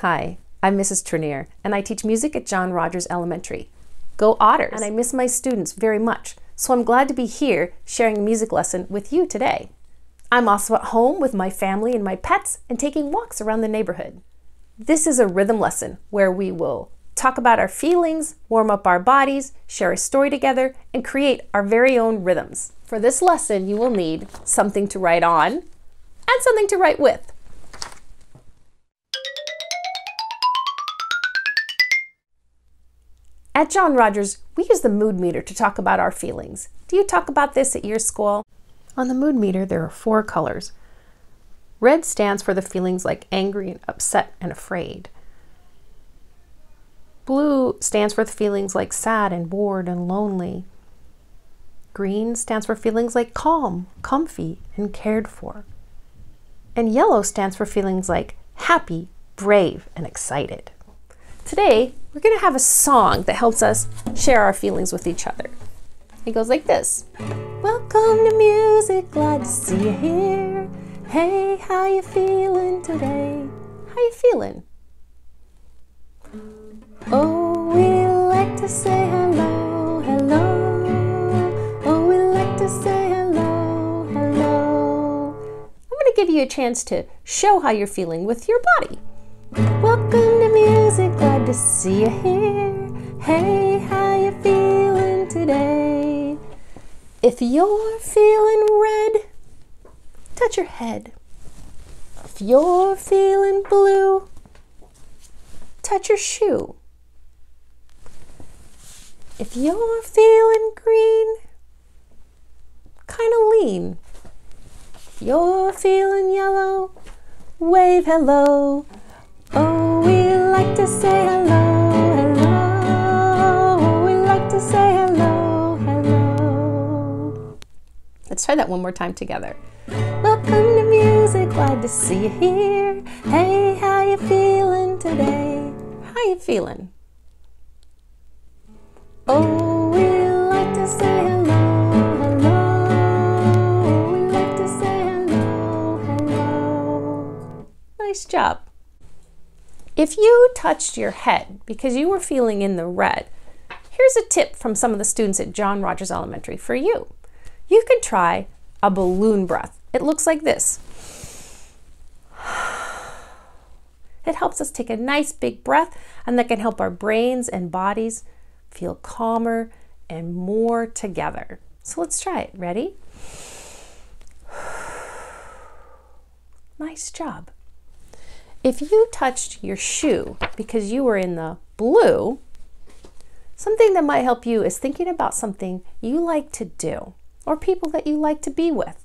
Hi, I'm Mrs. Trenier, and I teach music at John Rogers Elementary. Go Otters! And I miss my students very much, so I'm glad to be here sharing a music lesson with you today. I'm also at home with my family and my pets and taking walks around the neighborhood. This is a rhythm lesson where we will talk about our feelings, warm up our bodies, share a story together, and create our very own rhythms. For this lesson, you will need something to write on and something to write with. At John Rogers, we use the mood meter to talk about our feelings. Do you talk about this at your school? On the mood meter, there are four colors. Red stands for the feelings like angry and upset and afraid. Blue stands for the feelings like sad and bored and lonely. Green stands for feelings like calm, comfy, and cared for. And yellow stands for feelings like happy, brave, and excited. Today, we're going to have a song that helps us share our feelings with each other. It goes like this Welcome to music, glad to see you here. Hey, how you feeling today? How you feeling? Oh, we like to say hello, hello. Oh, we like to say hello, hello. I'm going to give you a chance to show how you're feeling with your body. Welcome to music, to see you here. Hey, how you feeling today? If you're feeling red, touch your head. If you're feeling blue, touch your shoe. If you're feeling green, kind of lean. If you're feeling yellow, wave hello. Oh, to say hello, hello. We like to say hello, hello. Let's try that one more time together. Welcome to music, glad to see you here. Hey, how you feeling today? How you feeling? Oh, we like to say hello, hello. We like to say hello, hello. Nice job. If you touched your head because you were feeling in the red, here's a tip from some of the students at John Rogers Elementary for you. You could try a balloon breath. It looks like this. It helps us take a nice big breath, and that can help our brains and bodies feel calmer and more together. So let's try it. Ready? Nice job. If you touched your shoe because you were in the blue, something that might help you is thinking about something you like to do or people that you like to be with.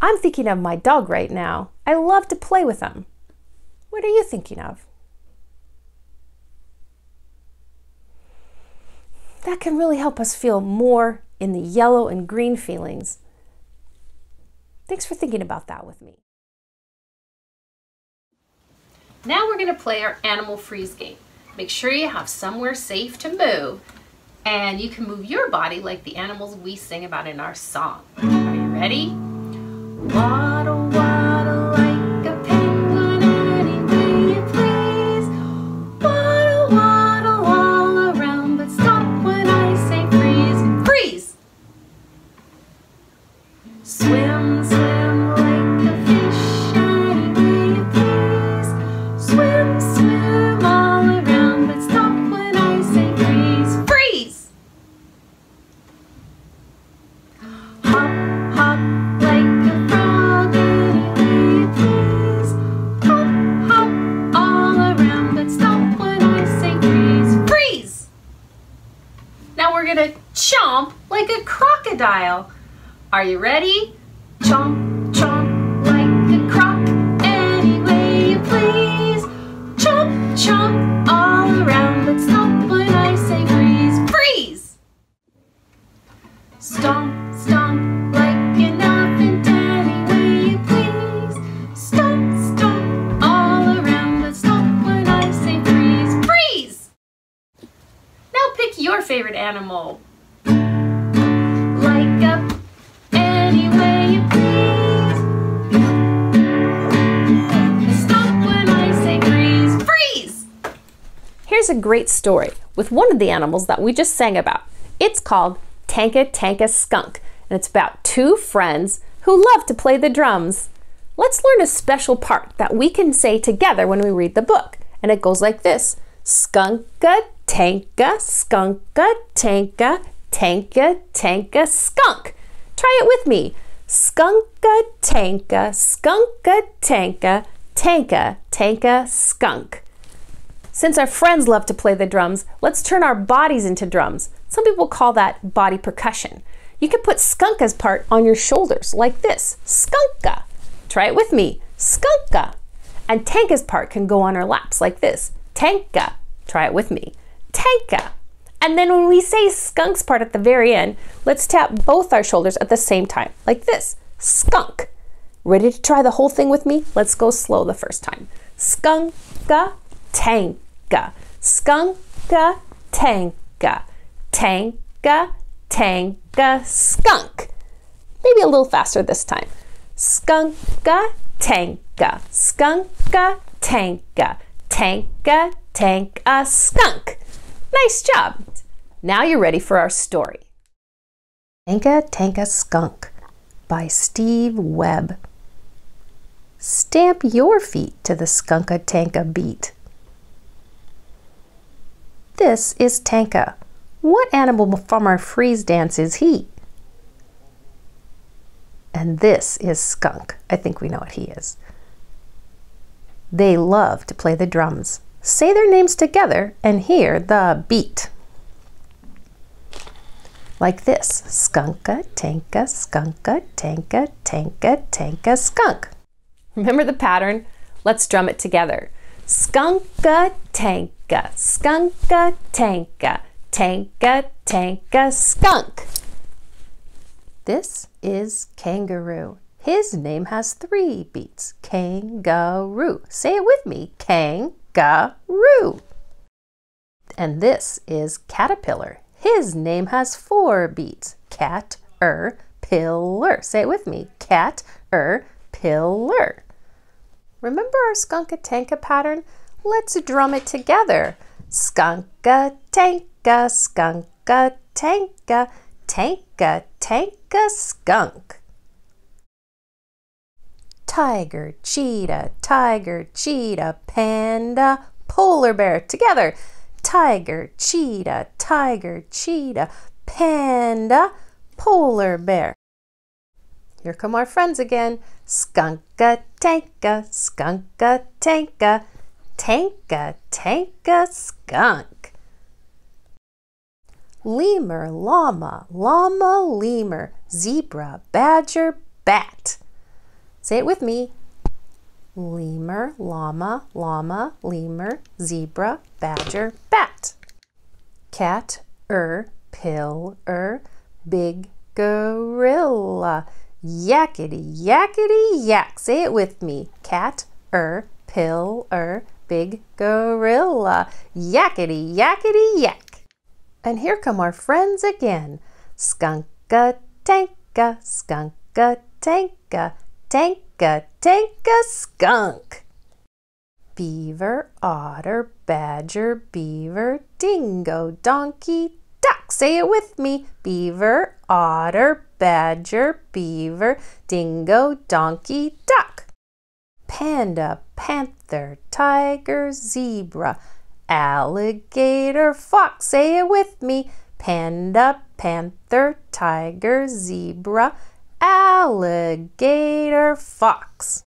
I'm thinking of my dog right now. I love to play with him. What are you thinking of? That can really help us feel more in the yellow and green feelings. Thanks for thinking about that with me. Now we're going to play our animal freeze game. Make sure you have somewhere safe to move and you can move your body like the animals we sing about in our song. Are you ready? Waddle, Are you ready? Chomp, chomp like a croc any way you please. Chomp, chomp all around, but stop when I say freeze. Freeze! Stomp, stomp like an elephant any way you please. Stomp, stomp all around, but stop when I say freeze. Freeze! Now pick your favorite animal. Here's a great story with one of the animals that we just sang about. It's called Tanka Tanka Skunk, and it's about two friends who love to play the drums. Let's learn a special part that we can say together when we read the book. And it goes like this Skunka tanka, skunka tanka, tanka tanka skunk. Try it with me. Skunka tanka, skunka tanka, tanka tanka skunk. Since our friends love to play the drums, let's turn our bodies into drums. Some people call that body percussion. You can put skunka's part on your shoulders like this. Skunka. Try it with me. Skunka. And tanka's part can go on our laps like this. Tanka. Try it with me. Tanka. And then when we say skunk's part at the very end, let's tap both our shoulders at the same time, like this. Skunk. Ready to try the whole thing with me? Let's go slow the first time. Skunka, tanka. Skunka, tanka. Tanka, tanka, skunk. Maybe a little faster this time. Skunka, tanka. Skunka, tanka. Tanka, tanka, skunk. Nice job. Now you're ready for our story. Tanka Tanka Skunk by Steve Webb. Stamp your feet to the Skunka Tanka beat. This is Tanka. What animal from our freeze dance is he? And this is Skunk. I think we know what he is. They love to play the drums. Say their names together and hear the beat. Like this Skunka, Tanka, Skunka, Tanka, Tanka, Tanka, Skunk. Remember the pattern? Let's drum it together. Skunka, Tanka, Skunka, Tanka, Tanka, Tanka, Skunk. This is Kangaroo. His name has three beats. Kangaroo. Say it with me. Kangaroo. And this is Caterpillar. His name has four beats. Cat, er, pillar. Say it with me. Cat, er, pillar. Remember our skunka tanka pattern? Let's drum it together. Skunka tanka, skunka tanka, tanka tanka skunk. Tiger, cheetah, tiger, cheetah, panda, polar bear. Together. Tiger, cheetah, tiger, cheetah, panda, polar bear. Here come our friends again. Skunka tanka, skunka tanka, tanka tanka skunk. Lemur, llama, llama, lemur, zebra, badger, bat. Say it with me. Lemur, llama, llama, lemur, zebra, badger, bat. Cat, er, pill, er, big gorilla. Yakety, yakety, yak. Say it with me. Cat, er, pill, er, big gorilla. Yakety, yakety, yak. And here come our friends again. Skunka, tanka, skunka, tanka, tanka, tanka, skunk. Beaver, otter, badger, beaver, dingo, donkey, duck. Say it with me. Beaver, otter, badger, beaver, dingo, donkey, duck. Panda, panther, tiger, zebra, alligator, fox. Say it with me. Panda, panther, tiger, zebra, alligator, fox.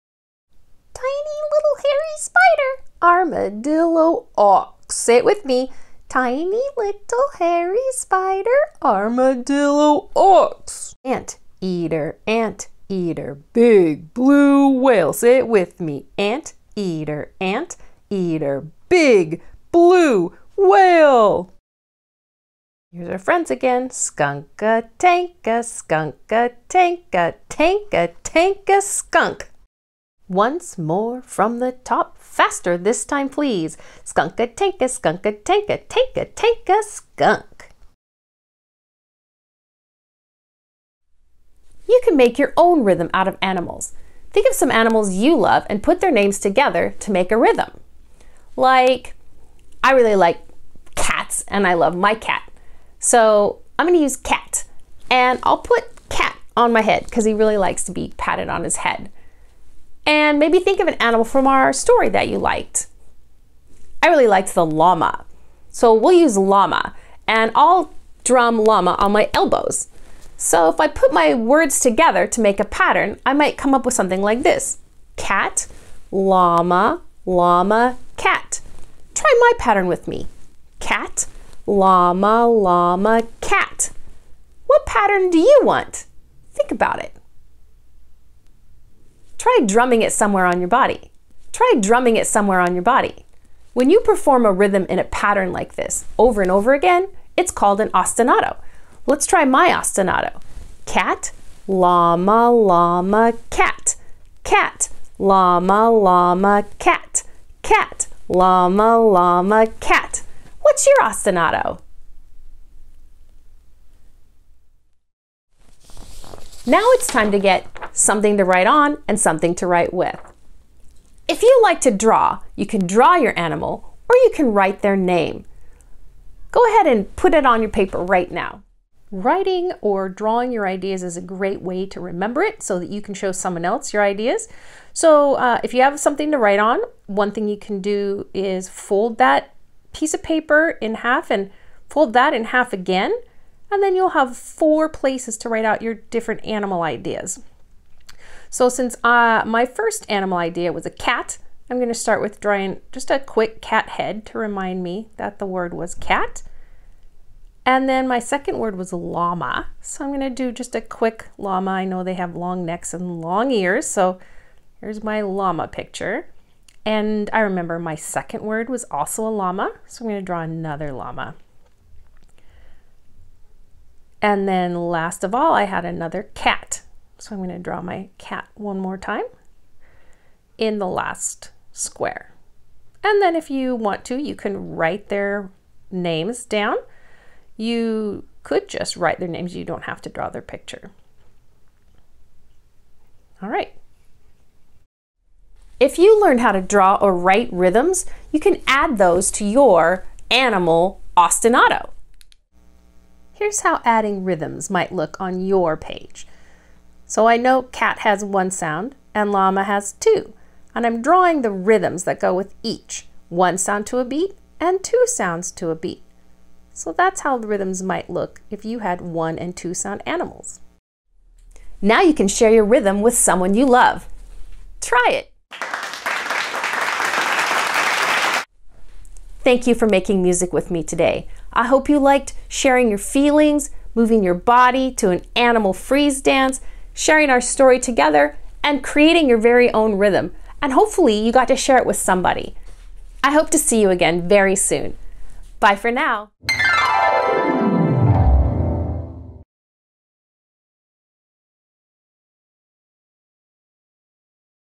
Tiny little hairy spider, armadillo, ox. Say it with me. Tiny little hairy spider, armadillo, ox. Ant eater, ant eater, big blue whale. Say it with me. Ant eater, ant eater, big blue whale. Here's our friends again. Skunka tanka, skunka tanka, tanka tanka skunk. Once more from the top, faster this time please. Skunka tanka, skunka tanka, tanka tanka skunk. You can make your own rhythm out of animals. Think of some animals you love and put their names together to make a rhythm. Like, I really like cats and I love my cat. So I'm going to use cat and I'll put cat on my head because he really likes to be patted on his head. And maybe think of an animal from our story that you liked. I really liked the llama. So we'll use llama and I'll drum llama on my elbows. So if I put my words together to make a pattern, I might come up with something like this. Cat, llama, llama, cat. Try my pattern with me. Cat, llama, llama, cat. What pattern do you want? Think about it. Try drumming it somewhere on your body. Try drumming it somewhere on your body. When you perform a rhythm in a pattern like this over and over again, it's called an ostinato. Let's try my ostinato. Cat, llama, llama, cat. Cat, llama, llama, cat. Cat, llama, llama, cat. What's your ostinato? Now it's time to get something to write on and something to write with. If you like to draw, you can draw your animal or you can write their name. Go ahead and put it on your paper right now. Writing or drawing your ideas is a great way to remember it so that you can show someone else your ideas. So uh, if you have something to write on, one thing you can do is fold that piece of paper in half and fold that in half again. And then you'll have four places to write out your different animal ideas. So since uh, my first animal idea was a cat, I'm going to start with drawing just a quick cat head to remind me that the word was cat. And then my second word was llama. So I'm going to do just a quick llama. I know they have long necks and long ears. So here's my llama picture. And I remember my second word was also a llama. So I'm going to draw another llama. And then last of all, I had another cat. So I'm going to draw my cat one more time in the last square. And then if you want to, you can write their names down. You could just write their names. You don't have to draw their picture. All right. If you learned how to draw or write rhythms, you can add those to your animal ostinato. Here's how adding rhythms might look on your page. So I know cat has one sound and llama has two, and I'm drawing the rhythms that go with each, one sound to a beat and two sounds to a beat. So that's how the rhythms might look if you had one and two sound animals. Now you can share your rhythm with someone you love. Try it. Thank you for making music with me today. I hope you liked sharing your feelings, moving your body to an animal freeze dance, sharing our story together, and creating your very own rhythm. And hopefully you got to share it with somebody. I hope to see you again very soon. Bye for now.